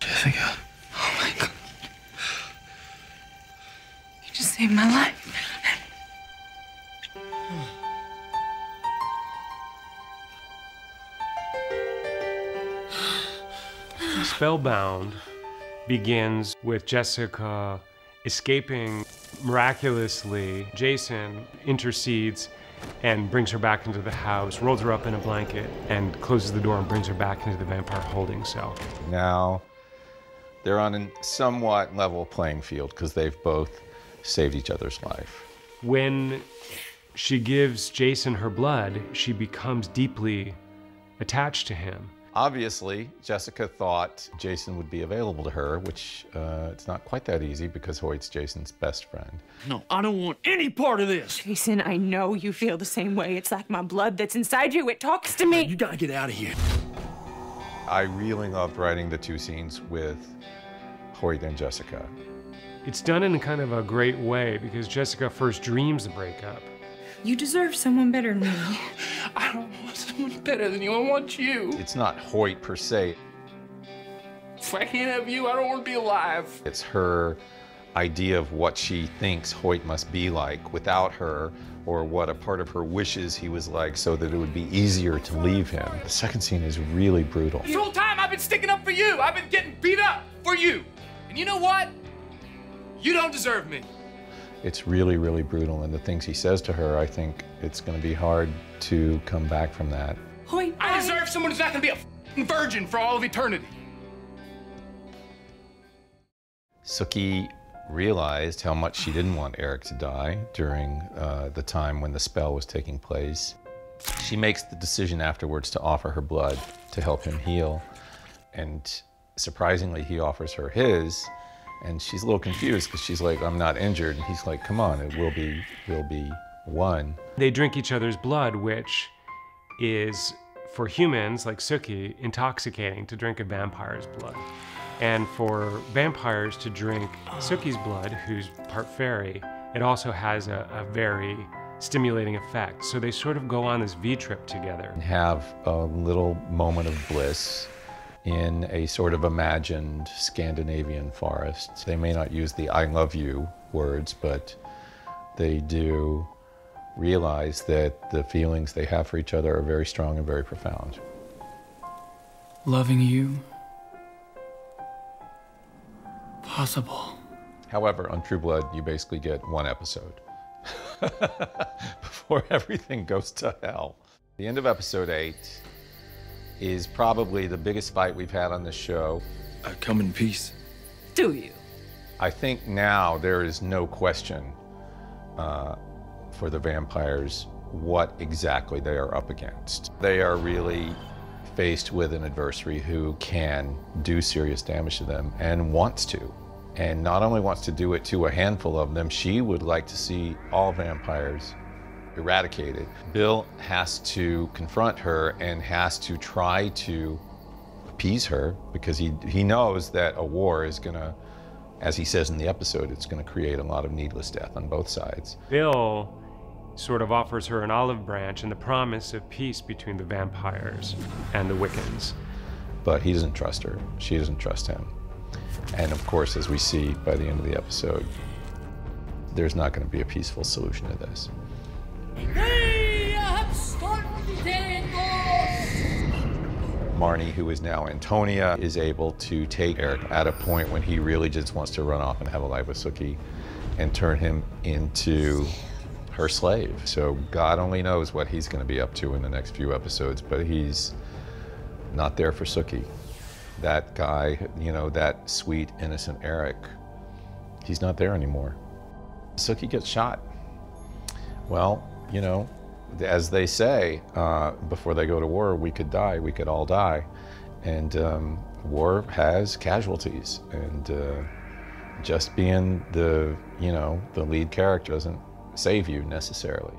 Jessica. Oh my god. You just saved my life. Spellbound begins with Jessica escaping miraculously. Jason intercedes and brings her back into the house, rolls her up in a blanket, and closes the door and brings her back into the vampire holding cell. Now they're on a somewhat level playing field because they've both saved each other's life. When she gives Jason her blood, she becomes deeply attached to him. Obviously, Jessica thought Jason would be available to her, which uh, it's not quite that easy because Hoyt's Jason's best friend. No, I don't want any part of this. Jason, I know you feel the same way. It's like my blood that's inside you. It talks to me. You gotta get out of here. I really loved writing the two scenes with Hoyt and Jessica. It's done in kind of a great way because Jessica first dreams the breakup. You deserve someone better than me. I don't want someone better than you. I want you. It's not Hoyt per se, If I can't have you, I don't want to be alive. it's her idea of what she thinks Hoyt must be like without her, or what a part of her wishes he was like so that it would be easier to leave him. The second scene is really brutal. This whole time I've been sticking up for you. I've been getting beat up for you. And you know what? You don't deserve me. It's really, really brutal, and the things he says to her, I think it's going to be hard to come back from that. Hoyt, I deserve someone who's not gonna be a f***ing virgin for all of eternity. Sookie realized how much she didn't want Eric to die during uh, the time when the spell was taking place. She makes the decision afterwards to offer her blood to help him heal. And surprisingly, he offers her his. And she's a little confused because she's like, I'm not injured. And he's like, come on, it will be, will be one. They drink each other's blood, which is, for humans like Sookie, intoxicating to drink a vampire's blood. And for vampires to drink Sookie's blood, who's part fairy, it also has a, a very stimulating effect. So they sort of go on this V trip together. and have a little moment of bliss in a sort of imagined Scandinavian forest. They may not use the I love you words, but they do realize that the feelings they have for each other are very strong and very profound. Loving you. Possible. However, on True Blood, you basically get one episode before everything goes to hell. The end of episode eight is probably the biggest fight we've had on this show. I come in peace. do you? I think now there is no question uh, for the vampires what exactly they are up against. They are really faced with an adversary who can do serious damage to them and wants to. And not only wants to do it to a handful of them, she would like to see all vampires eradicated. Bill has to confront her and has to try to appease her because he, he knows that a war is going to, as he says in the episode, it's going to create a lot of needless death on both sides. Bill sort of offers her an olive branch and the promise of peace between the vampires and the Wiccans. But he doesn't trust her. She doesn't trust him. And of course, as we see by the end of the episode, there's not going to be a peaceful solution to this. Marnie, who is now Antonia, is able to take Eric at a point when he really just wants to run off and have a life with Sookie and turn him into her slave. So God only knows what he's going to be up to in the next few episodes, but he's not there for Sookie. That guy, you know, that sweet, innocent Eric, he's not there anymore. Sookie gets shot. Well, you know, as they say, uh, before they go to war, we could die, we could all die. And um, war has casualties. And uh, just being the, you know, the lead character doesn't save you necessarily.